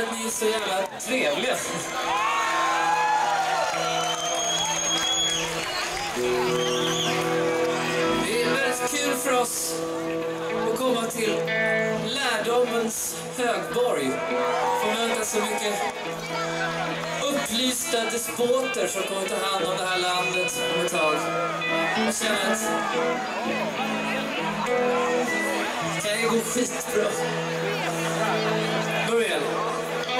för att ni är så jävla trevliga. Det är väldigt kul för oss att komma till lärdomens högborg. Få möta så mycket upplysta despoter som kommer ta hand om det här landet om ett tag. Och känna att det kan ju gå skitbra. Börja.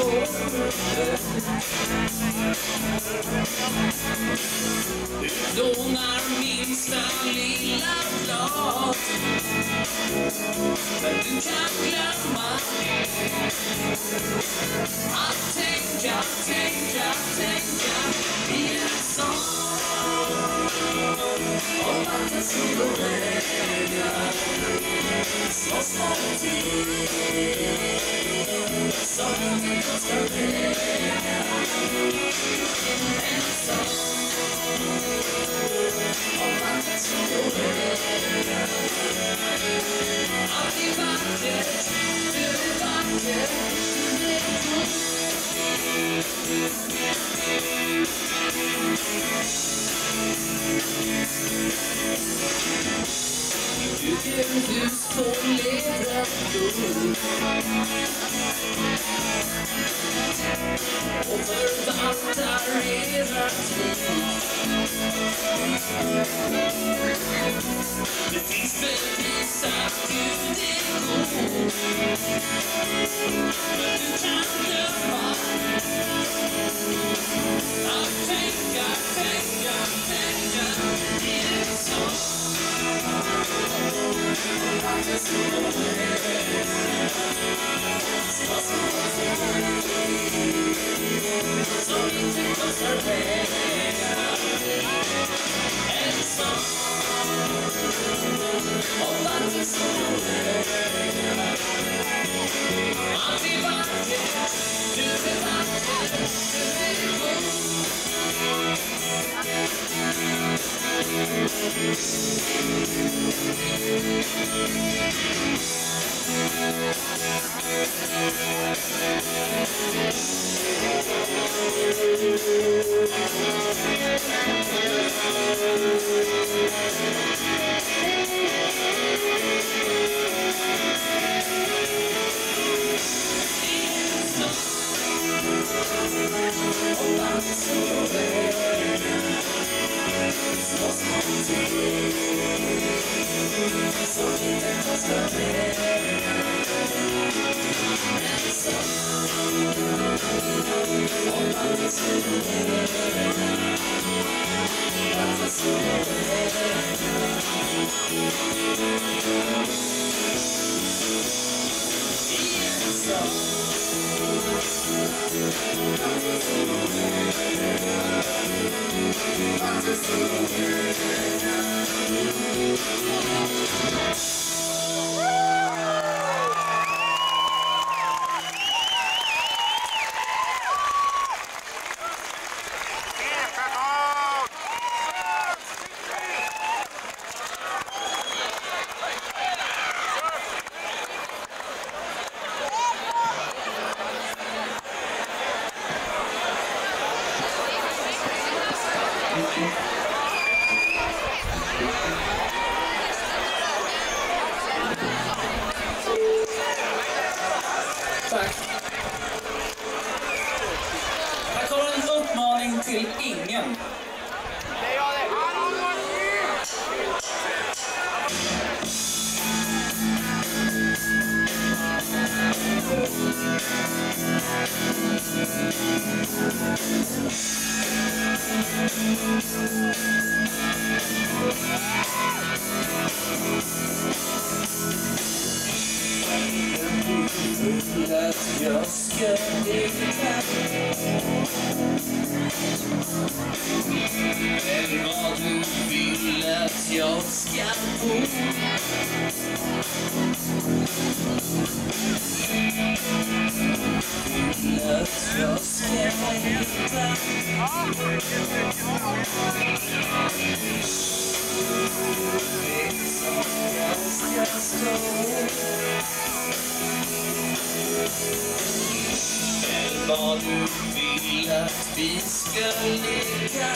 Du donar minsta lilla blad. Men du kan glömma Att tänka, tänka, tänka i en sång. Om att den skulle regna Thank you. vad du vill att vi ska leka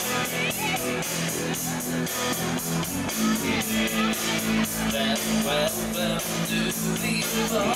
Vem är vem du vill vara.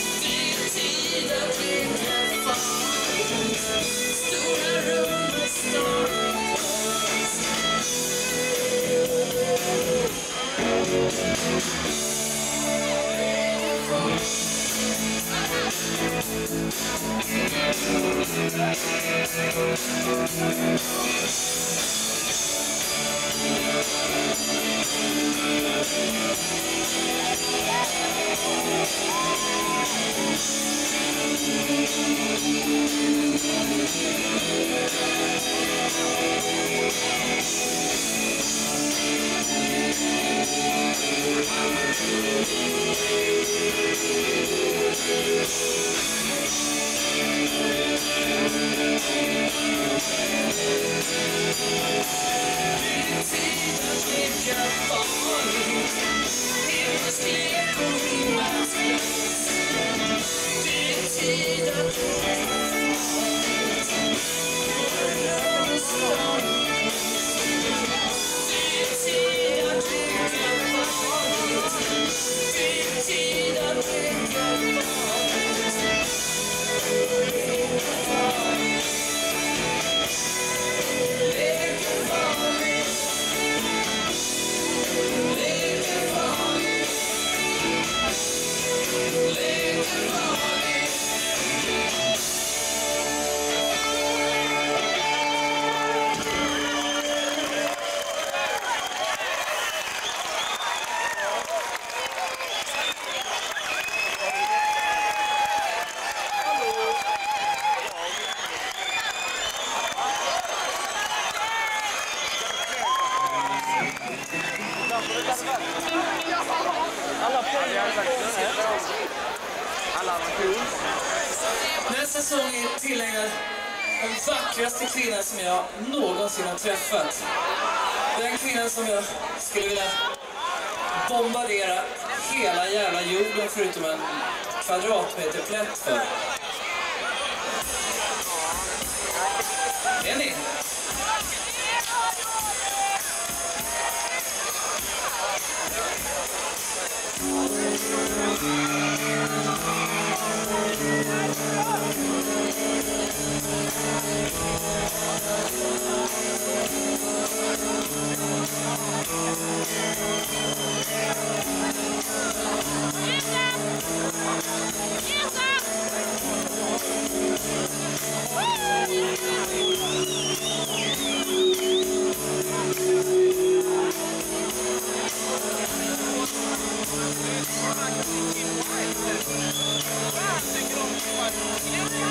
Alla Alla Nästa sång är tillägnad den vackraste kvinnan som jag någonsin har träffat. Den kvinnan som jag skulle vilja bombardera hela jävla jorden förutom en kvadratmeter plätt för. Música ます。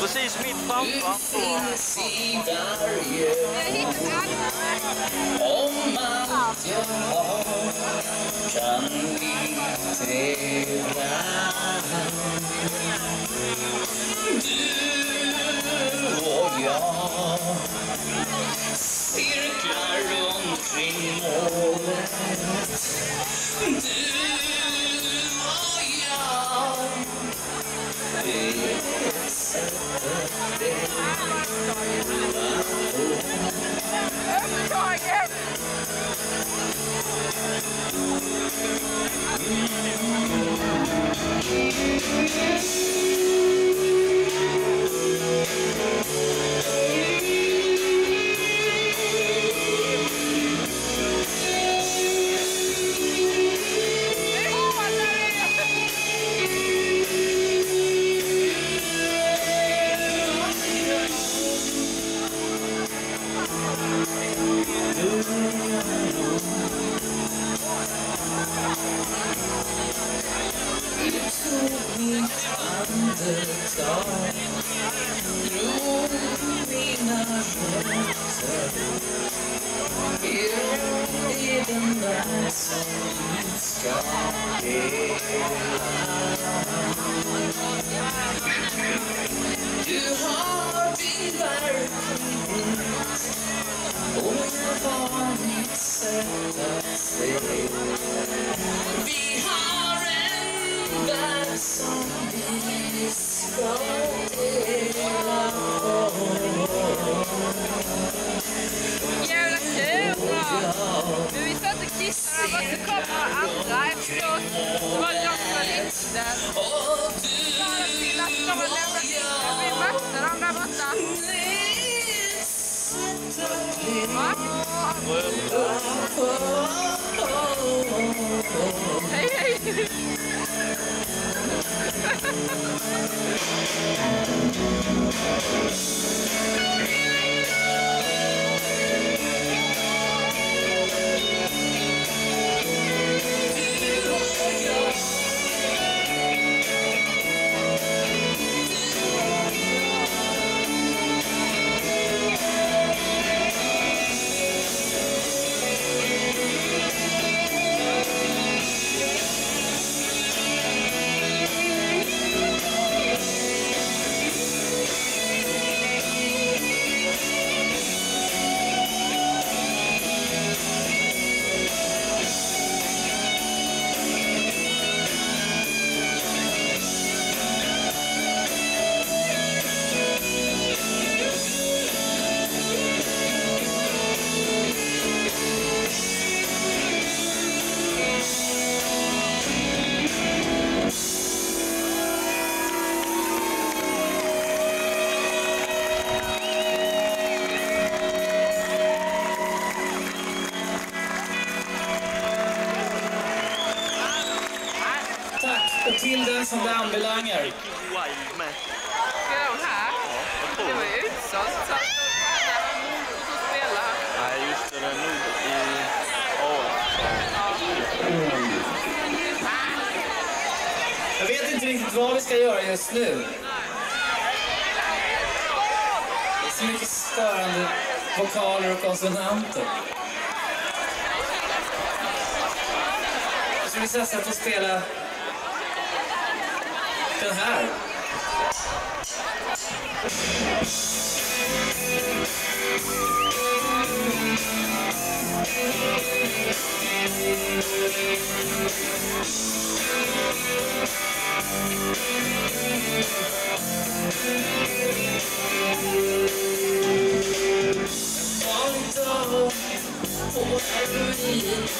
Você me pau. Oh prinsessan få spela den här. One dog for every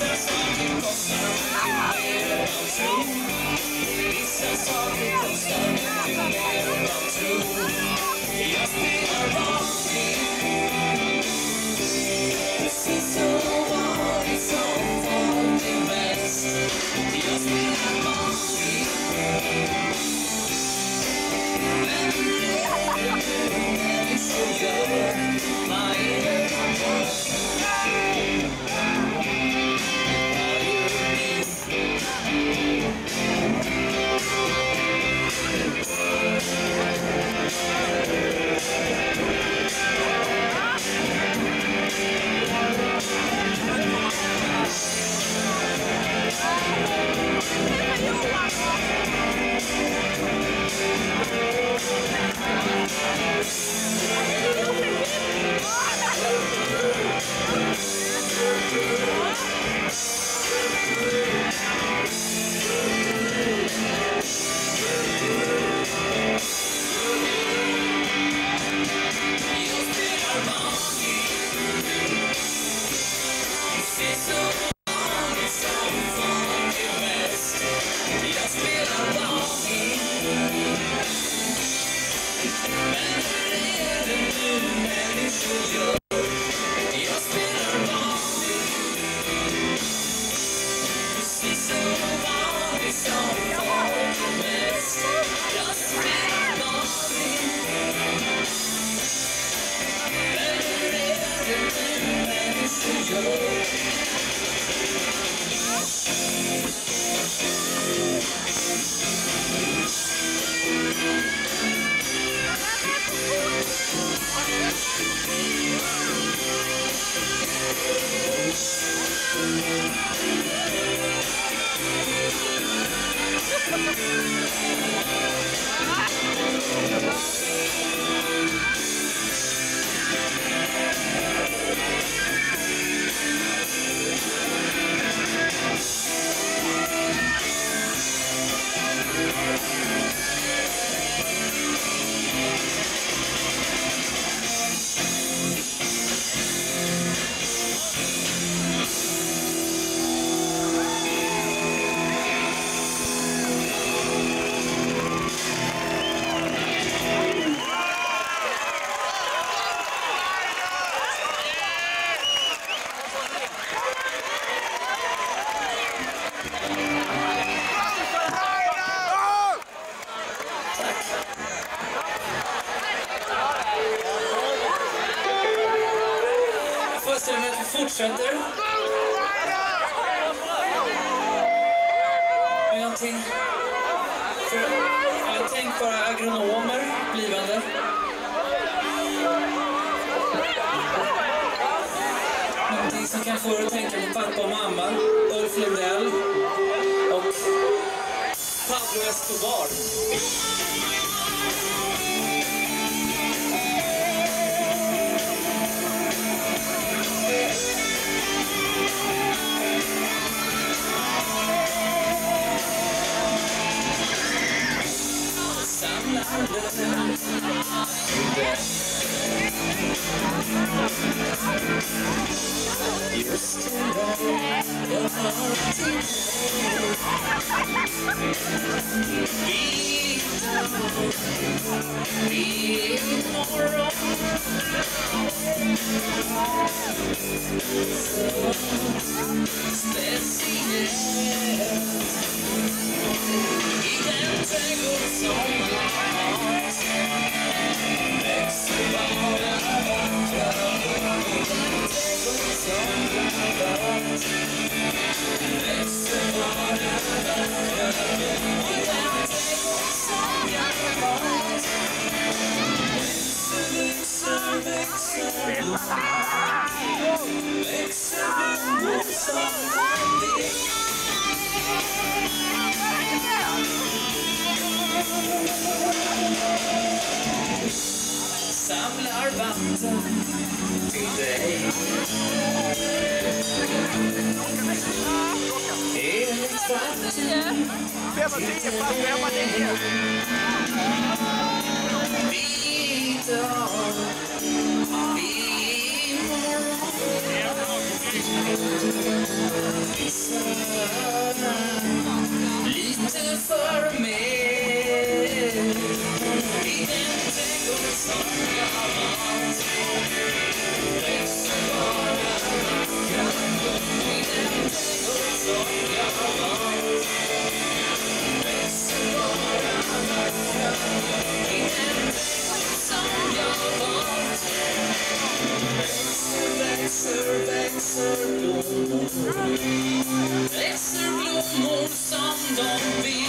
Yes, You're. This is so. Vem var det? Vem var Lite för Let's serve no more songs, don't be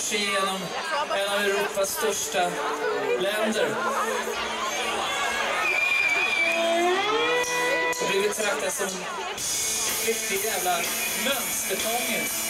tar sig igenom en av Europas största länder. Vi betraktas som riktig jävla mönstertångel.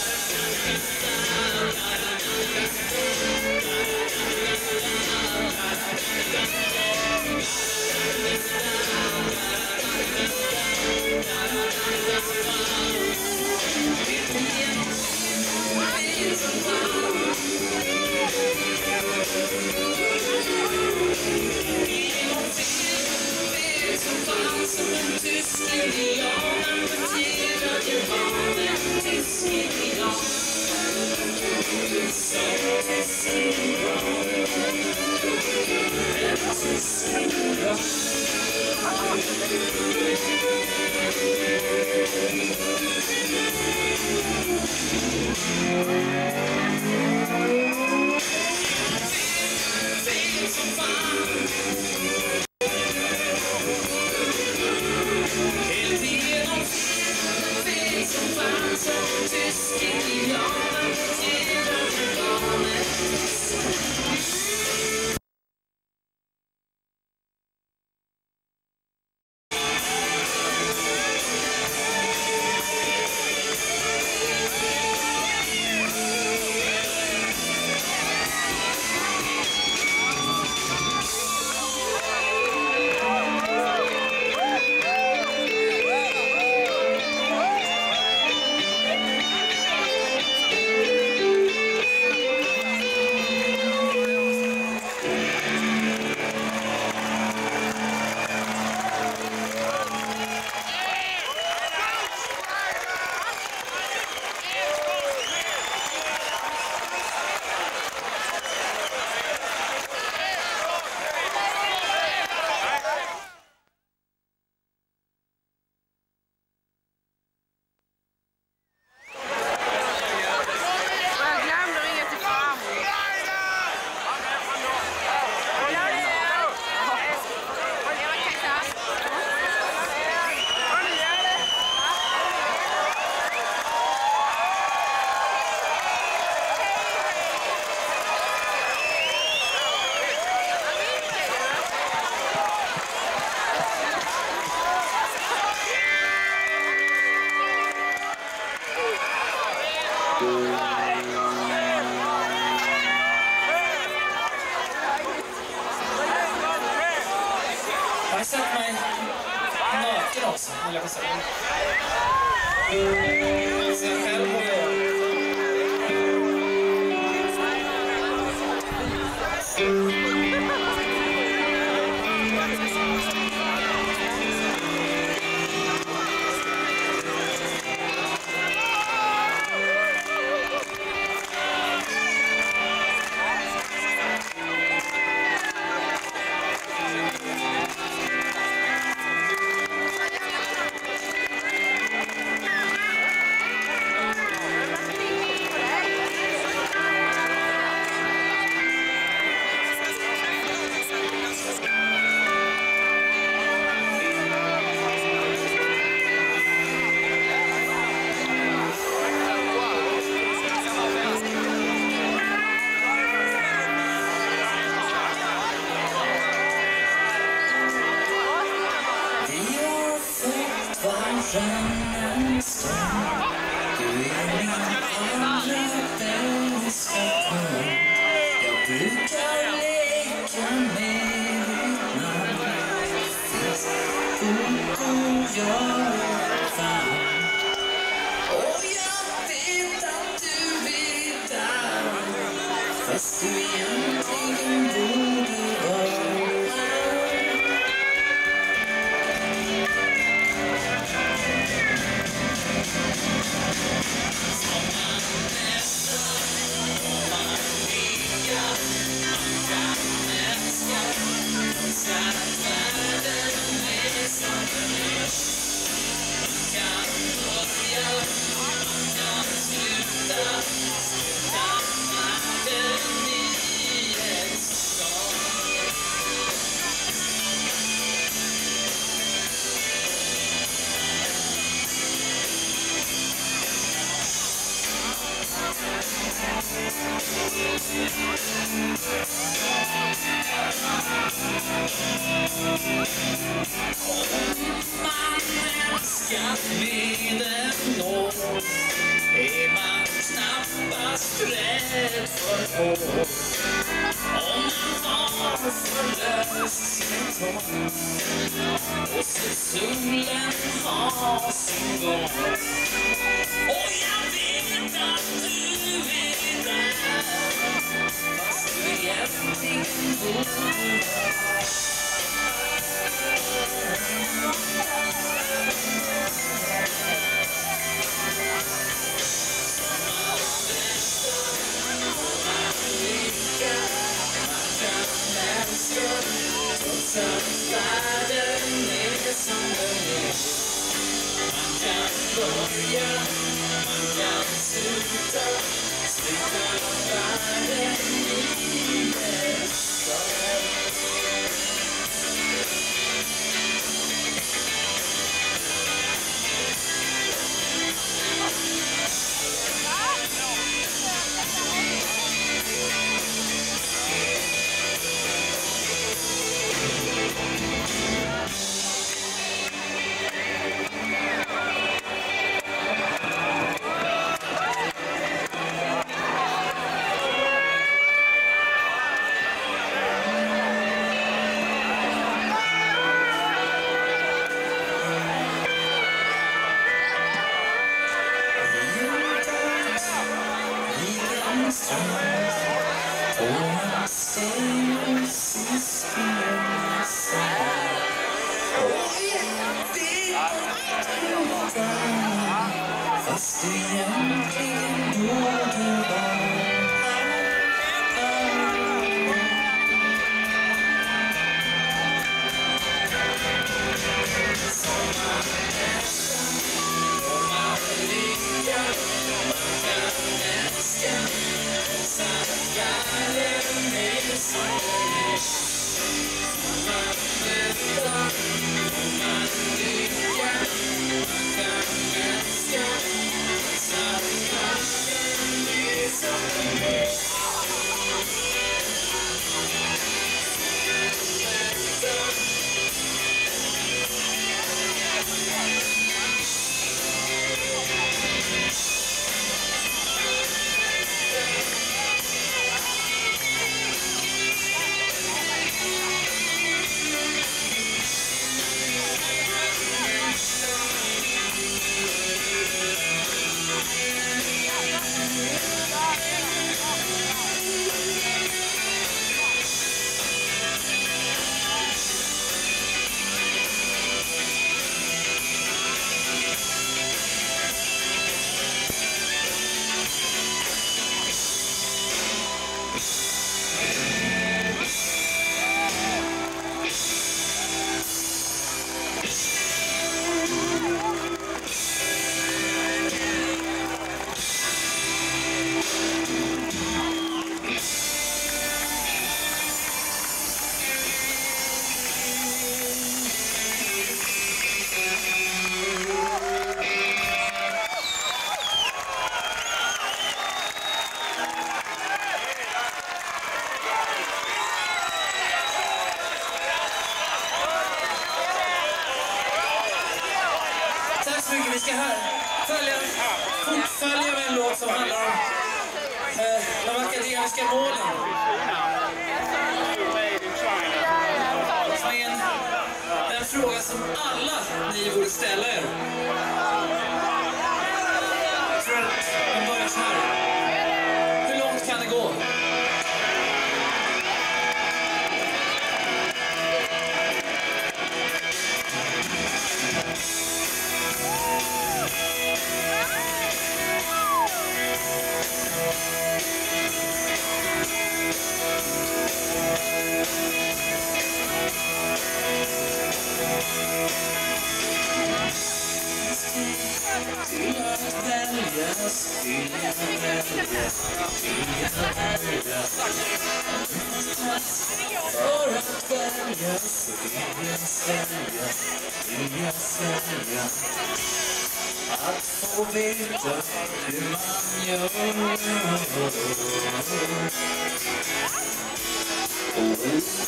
Disney, the owner, the dear, the you?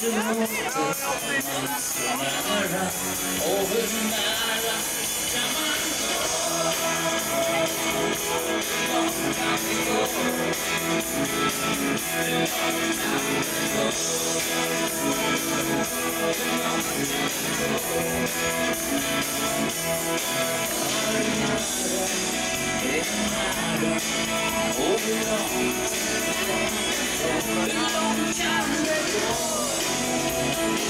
Over the long, over the long time.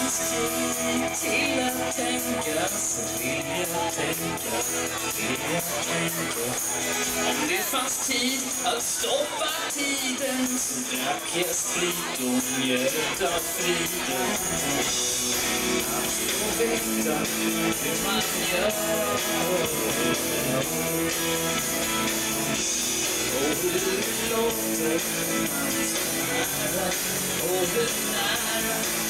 Till att tänka, så vill jag tänka, vill jag tänka. Om det fanns tid att stoppa tiden så drack jag sprit och njöt av friden. Att få veta hur man gör. Och hur det låter när man är så nära. Och hur nära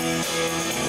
Música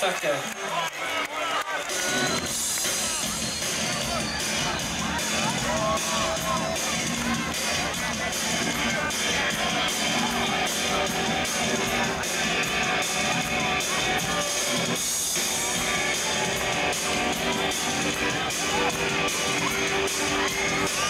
sucker.